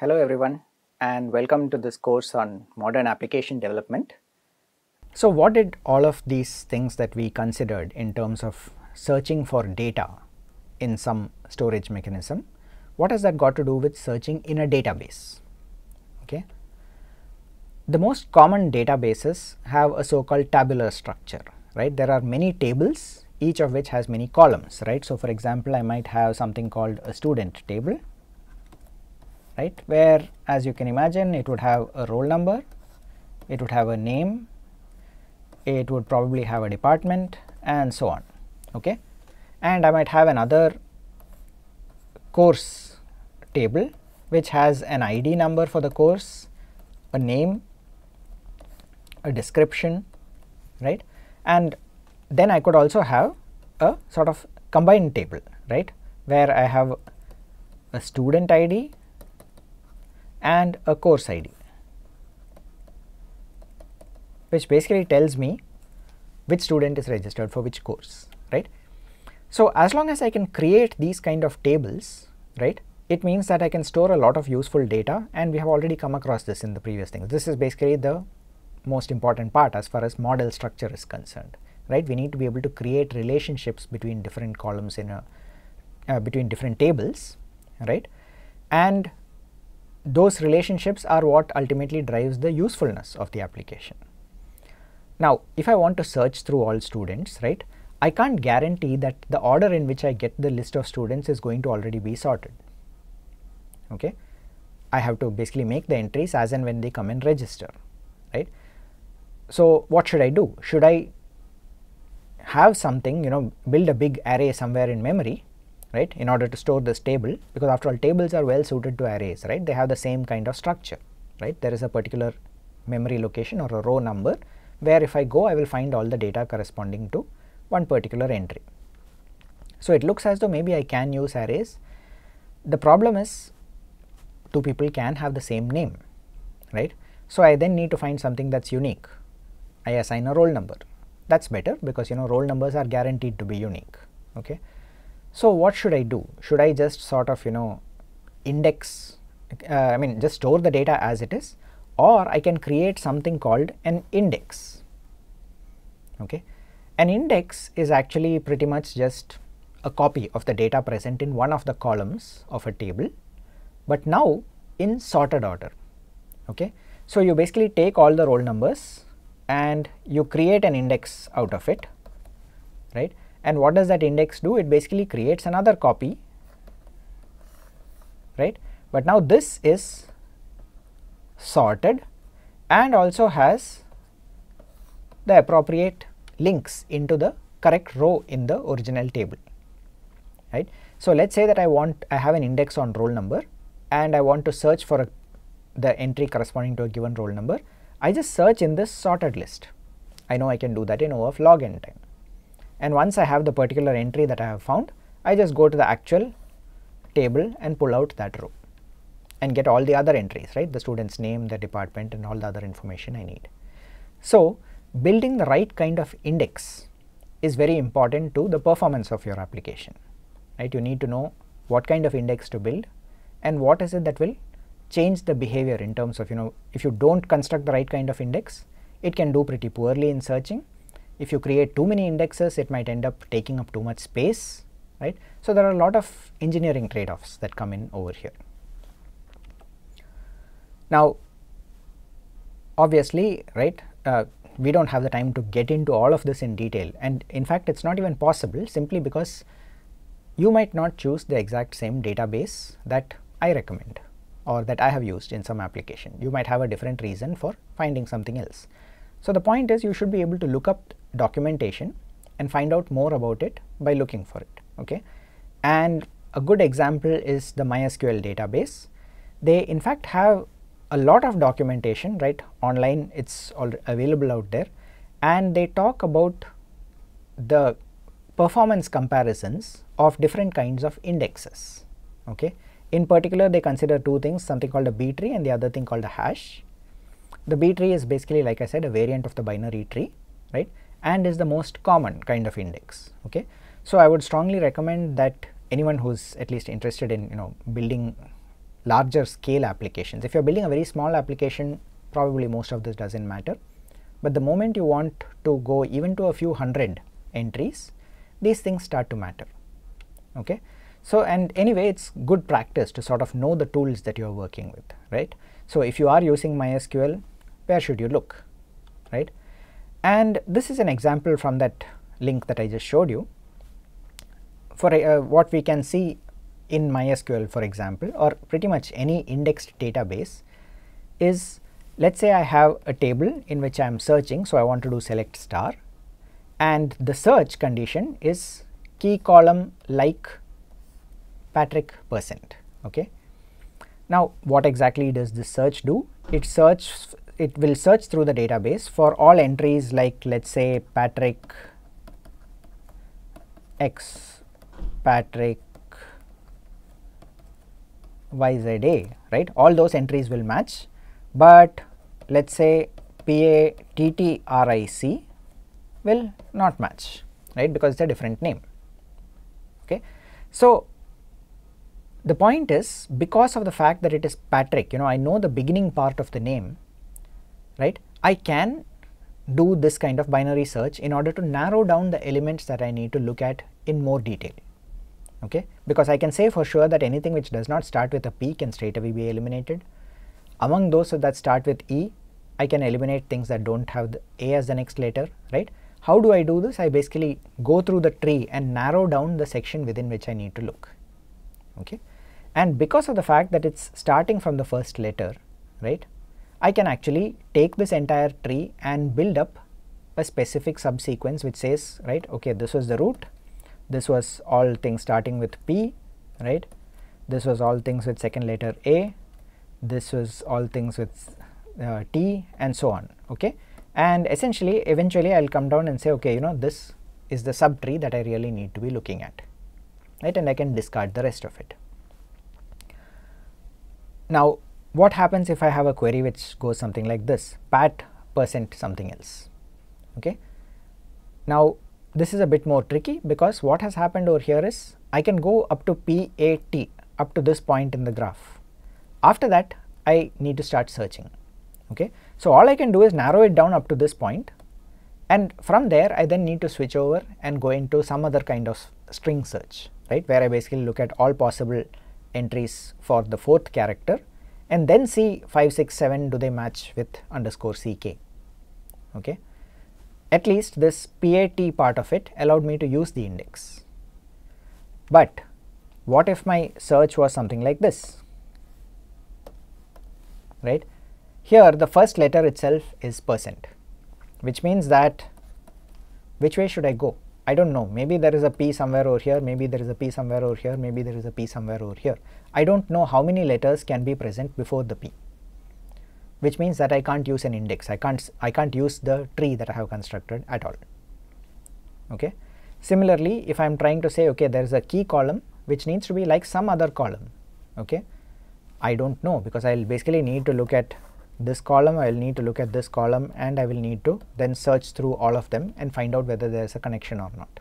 Hello everyone and welcome to this course on modern application development. So what did all of these things that we considered in terms of searching for data in some storage mechanism, what has that got to do with searching in a database? Okay. The most common databases have a so-called tabular structure, right? There are many tables, each of which has many columns, right? So for example, I might have something called a student table, right? Where as you can imagine, it would have a roll number, it would have a name, it would probably have a department and so on, okay? And I might have another course table which has an ID number for the course, a name, a description, right? And then I could also have a sort of combined table, right? Where I have a student ID and a course ID, which basically tells me which student is registered for which course, right? So as long as I can create these kind of tables, right, it means that I can store a lot of useful data and we have already come across this in the previous things. This is basically the most important part as far as model structure is concerned, right? We need to be able to create relationships between different columns in a, uh, between different tables, right? And those relationships are what ultimately drives the usefulness of the application. Now, if I want to search through all students, right, I can't guarantee that the order in which I get the list of students is going to already be sorted. Okay, I have to basically make the entries as and when they come and register, right. So, what should I do? Should I have something, you know, build a big array somewhere in memory, right, in order to store this table because after all tables are well suited to arrays, right. They have the same kind of structure, right. There is a particular memory location or a row number where if I go I will find all the data corresponding to one particular entry. So it looks as though maybe I can use arrays. The problem is two people can have the same name, right. So I then need to find something that's unique. I assign a roll number. That's better because you know roll numbers are guaranteed to be unique. Okay. So what should I do? Should I just sort of you know index, uh, I mean just store the data as it is or I can create something called an index. Okay. An index is actually pretty much just a copy of the data present in one of the columns of a table, but now in sorted order. Okay. So, you basically take all the roll numbers and you create an index out of it, right. And what does that index do? It basically creates another copy, right. But now this is sorted and also has the appropriate links into the correct row in the original table right. So, let us say that I want I have an index on roll number and I want to search for a, the entry corresponding to a given roll number I just search in this sorted list I know I can do that in O of log n time and once I have the particular entry that I have found I just go to the actual table and pull out that row and get all the other entries right? The student's name the department and all the other information I need. So, building the right kind of index is very important to the performance of your application right? You need to know what kind of index to build and what is it that will change the behavior in terms of you know if you don't construct the right kind of index it can do pretty poorly in searching if you create too many indexes it might end up taking up too much space right so there are a lot of engineering trade-offs that come in over here now obviously right uh, we don't have the time to get into all of this in detail and in fact it's not even possible simply because you might not choose the exact same database that I recommend or that I have used in some application. You might have a different reason for finding something else. So the point is you should be able to look up documentation and find out more about it by looking for it. Okay, and a good example is the MySQL database. They in fact have a lot of documentation right online it's all available out there and they talk about the performance comparisons of different kinds of indexes okay in particular they consider two things something called a b tree and the other thing called a hash the b tree is basically like i said a variant of the binary tree right and is the most common kind of index okay so i would strongly recommend that anyone who's at least interested in you know building larger scale applications. If you're building a very small application, probably most of this doesn't matter. But the moment you want to go even to a few hundred entries, these things start to matter. Okay. So, and anyway, it's good practice to sort of know the tools that you're working with, right. So, if you are using MySQL, where should you look, right? And this is an example from that link that I just showed you. For uh, what we can see in MySQL, for example, or pretty much any indexed database is let us say I have a table in which I am searching. So, I want to do select star and the search condition is key column like Patrick percent. Okay. Now, what exactly does this search do? It search it will search through the database for all entries like let us say Patrick X, Patrick YZA, right? All those entries will match, but let us say PATTRIC will not match, right? Because it's a different name. Okay. So, the point is because of the fact that it is Patrick, you know, I know the beginning part of the name, right? I can do this kind of binary search in order to narrow down the elements that I need to look at in more detail. Okay, because I can say for sure that anything which does not start with a P can straight away be eliminated. Among those that start with E, I can eliminate things that don't have the A as the next letter, right? How do I do this? I basically go through the tree and narrow down the section within which I need to look. Okay, and because of the fact that it's starting from the first letter, right? I can actually take this entire tree and build up a specific subsequence which says, right, okay, this was the root, this was all things starting with P, right, this was all things with second letter A, this was all things with uh, T and so on, okay. And essentially, eventually I will come down and say, okay, you know, this is the subtree that I really need to be looking at, right, and I can discard the rest of it. Now, what happens if I have a query which goes something like this pat percent something else okay. Now this is a bit more tricky because what has happened over here is I can go up to PAT up to this point in the graph. After that I need to start searching okay. So all I can do is narrow it down up to this point and from there I then need to switch over and go into some other kind of string search right where I basically look at all possible entries for the fourth character and then see 5, 6, 7 do they match with underscore ck. Okay. At least this PAT part of it allowed me to use the index. But what if my search was something like this? Right. Here the first letter itself is percent, which means that which way should I go? I don't know maybe there is a P somewhere over here, maybe there is a P somewhere over here, maybe there is a P somewhere over here. I don't know how many letters can be present before the P which means that I can't use an index, I can't, I can't use the tree that I have constructed at all. Okay. Similarly, if I am trying to say okay there is a key column which needs to be like some other column, okay, I don't know because I will basically need to look at this column, I will need to look at this column and I will need to then search through all of them and find out whether there is a connection or not.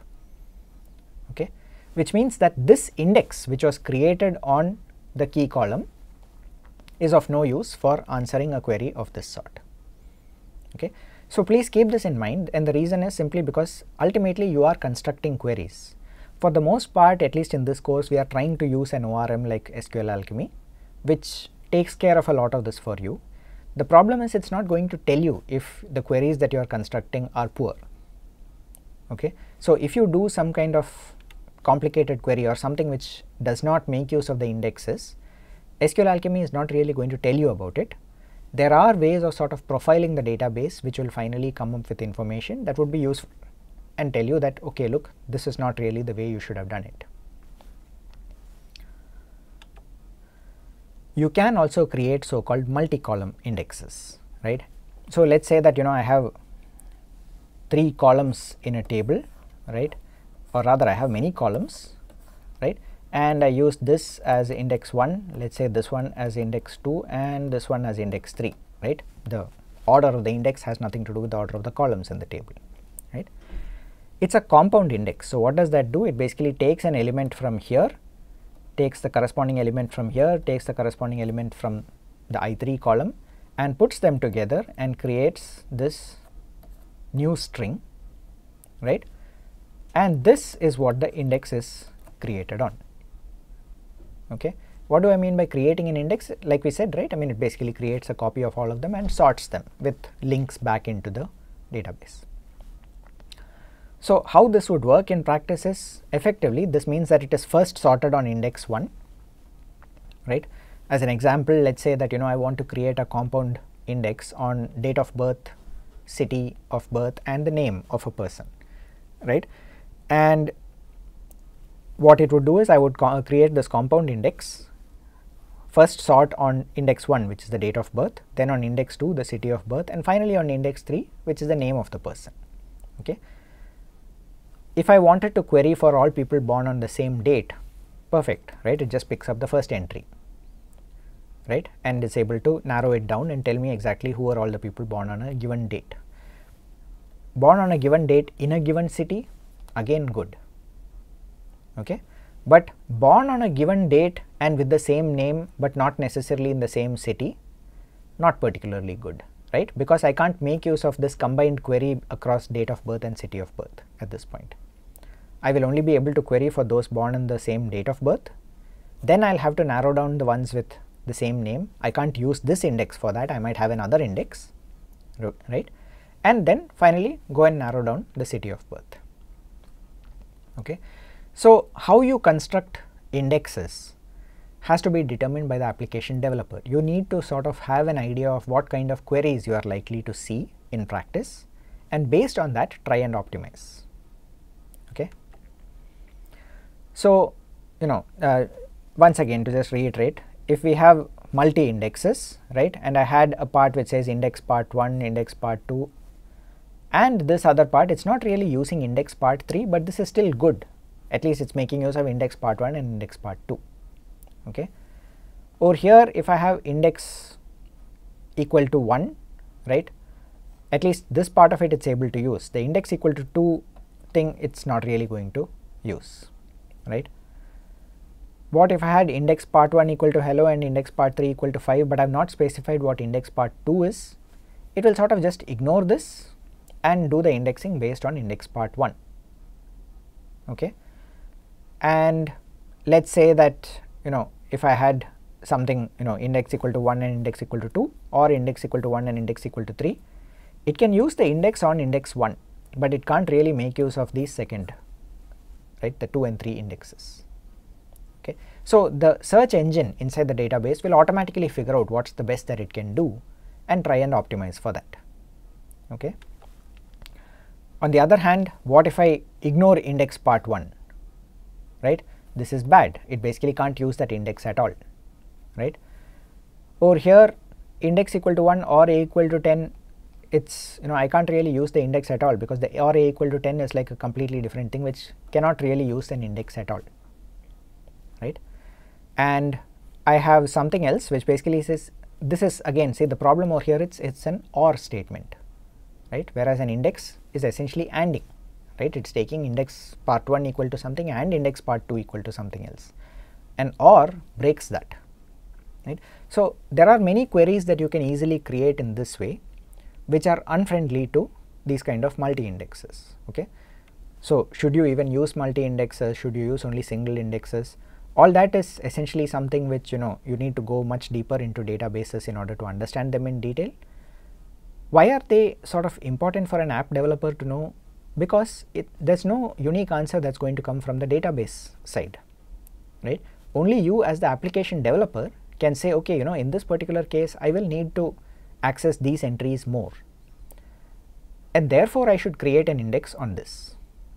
Okay which means that this index which was created on the key column is of no use for answering a query of this sort. Okay. So, please keep this in mind and the reason is simply because ultimately you are constructing queries. For the most part at least in this course we are trying to use an ORM like SQL Alchemy which takes care of a lot of this for you. The problem is it is not going to tell you if the queries that you are constructing are poor. Okay. So, if you do some kind of complicated query or something which does not make use of the indexes, SQL Alchemy is not really going to tell you about it. There are ways of sort of profiling the database which will finally come up with information that would be useful and tell you that okay look this is not really the way you should have done it. You can also create so called multi-column indexes right. So, let us say that you know I have three columns in a table right? Or rather I have many columns right? And I use this as index 1 let us say this one as index 2 and this one as index 3 right? The order of the index has nothing to do with the order of the columns in the table right. It is a compound index. So what does that do? It basically takes an element from here takes the corresponding element from here, takes the corresponding element from the i3 column and puts them together and creates this new string, right? And this is what the index is created on, okay? What do I mean by creating an index? Like we said, right? I mean, it basically creates a copy of all of them and sorts them with links back into the database. So, how this would work in practice is effectively this means that it is first sorted on index 1 right. As an example let us say that you know I want to create a compound index on date of birth, city of birth and the name of a person right. And what it would do is I would uh, create this compound index first sort on index 1 which is the date of birth then on index 2 the city of birth and finally on index 3 which is the name of the person okay if I wanted to query for all people born on the same date, perfect, right? It just picks up the first entry, right? And is able to narrow it down and tell me exactly who are all the people born on a given date. Born on a given date in a given city, again good, okay? But born on a given date and with the same name but not necessarily in the same city, not particularly good, right? Because I can't make use of this combined query across date of birth and city of birth at this point. I will only be able to query for those born in the same date of birth. Then I'll have to narrow down the ones with the same name. I can't use this index for that. I might have another index, right? And then finally go and narrow down the city of birth. Okay. So, how you construct indexes has to be determined by the application developer. You need to sort of have an idea of what kind of queries you are likely to see in practice and based on that try and optimize. Okay. So, you know uh, once again to just reiterate if we have multi indexes right and I had a part which says index part 1, index part 2 and this other part it is not really using index part 3 but this is still good. At least it is making use of index part 1 and index part 2 okay. Over here if I have index equal to 1 right at least this part of it it's able to use. The index equal to 2 thing it's not really going to use right. What if I had index part 1 equal to hello and index part 3 equal to 5 but I have not specified what index part 2 is, it will sort of just ignore this and do the indexing based on index part 1 okay. And let us say that you know if I had something you know index equal to 1 and index equal to 2 or index equal to 1 and index equal to 3, it can use the index on index 1 but it can't really make use of the second right the 2 and 3 indexes. Okay. So, the search engine inside the database will automatically figure out what is the best that it can do and try and optimize for that. Okay. On the other hand, what if I ignore index part 1, right? This is bad, it basically can't use that index at all, right? Over here, index equal to 1 or a equal to 10 it's you know I can't really use the index at all because the or a equal to 10 is like a completely different thing which cannot really use an index at all right? And I have something else which basically says this is again see the problem over here it's it's an or statement right? Whereas an index is essentially anding right? It's taking index part 1 equal to something and index part 2 equal to something else. And or breaks that right? So there are many queries that you can easily create in this way which are unfriendly to these kind of multi-indexes. Okay. So, should you even use multi-indexes, should you use only single indexes, all that is essentially something which you know you need to go much deeper into databases in order to understand them in detail. Why are they sort of important for an app developer to know? Because there is no unique answer that is going to come from the database side, right. Only you as the application developer can say okay you know in this particular case I will need to access these entries more and therefore I should create an index on this.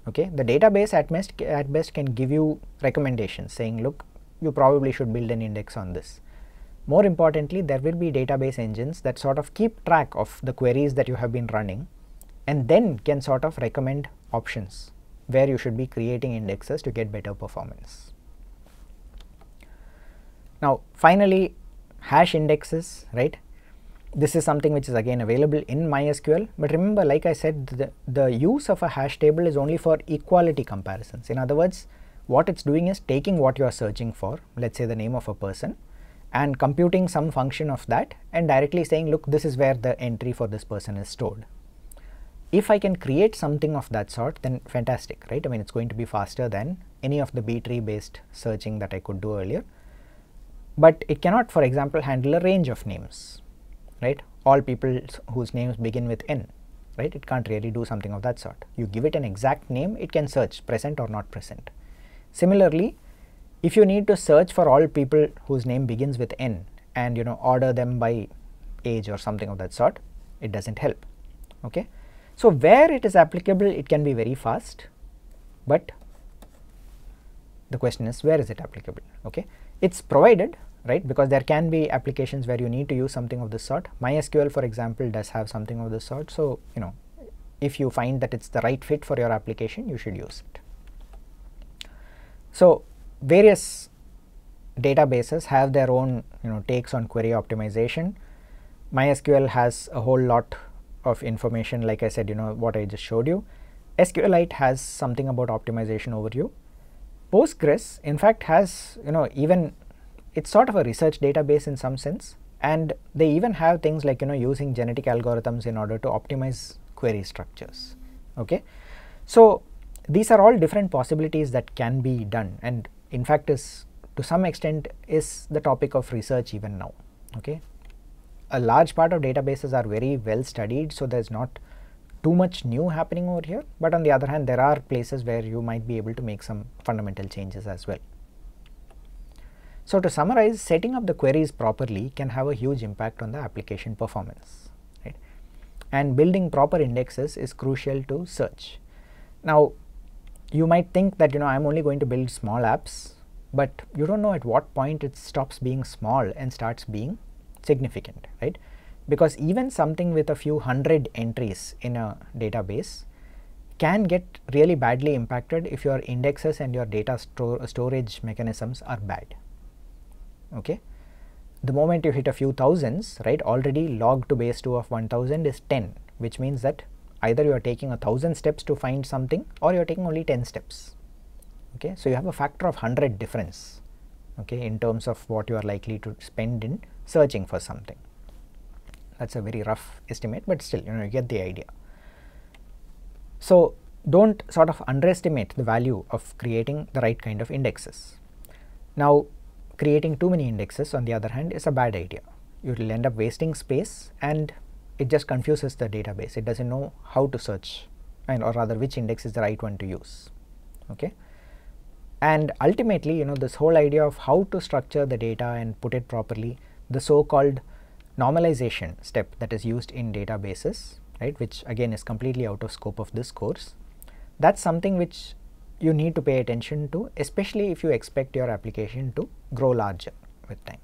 Okay, the database at best at best can give you recommendations saying look you probably should build an index on this. More importantly there will be database engines that sort of keep track of the queries that you have been running and then can sort of recommend options where you should be creating indexes to get better performance. Now finally hash indexes right this is something which is again available in MySQL but remember like I said the, the use of a hash table is only for equality comparisons. In other words what it's doing is taking what you are searching for, let's say the name of a person, and computing some function of that and directly saying, look, this is where the entry for this person is stored. If I can create something of that sort, then fantastic, right? I mean, it's going to be faster than any of the B tree based searching that I could do earlier. But it cannot, for example, handle a range of names, right? All people whose names begin with N, right? It can't really do something of that sort. You give it an exact name, it can search present or not present. Similarly, if you need to search for all people whose name begins with N and you know order them by age or something of that sort, it doesn't help. Okay. So, where it is applicable it can be very fast, but the question is where is it applicable? Okay. It is provided right because there can be applications where you need to use something of this sort. MySQL for example does have something of this sort. So, you know if you find that it is the right fit for your application you should use it. So, various databases have their own you know takes on query optimization. MySQL has a whole lot of information like I said you know what I just showed you. SQLite has something about optimization overview. Postgres in fact has you know even it's sort of a research database in some sense and they even have things like you know using genetic algorithms in order to optimize query structures okay? So these are all different possibilities that can be done and in fact is to some extent is the topic of research even now okay? A large part of databases are very well studied so there's not too much new happening over here but on the other hand there are places where you might be able to make some fundamental changes as well so to summarize setting up the queries properly can have a huge impact on the application performance right? And building proper indexes is crucial to search. Now you might think that you know I'm only going to build small apps but you don't know at what point it stops being small and starts being significant right? Because even something with a few hundred entries in a database can get really badly impacted if your indexes and your data storage mechanisms are bad okay. The moment you hit a few thousands right already log to base 2 of 1000 is 10 which means that either you are taking a thousand steps to find something or you are taking only 10 steps. Okay. So you have a factor of 100 difference okay in terms of what you are likely to spend in searching for something. That's a very rough estimate but still you know you get the idea. So don't sort of underestimate the value of creating the right kind of indexes. Now creating too many indexes on the other hand is a bad idea. You will end up wasting space and it just confuses the database. It doesn't know how to search and or rather which index is the right one to use okay? And ultimately you know this whole idea of how to structure the data and put it properly the so called normalization step that is used in databases right which again is completely out of scope of this course that's something which you need to pay attention to especially if you expect your application to grow larger with time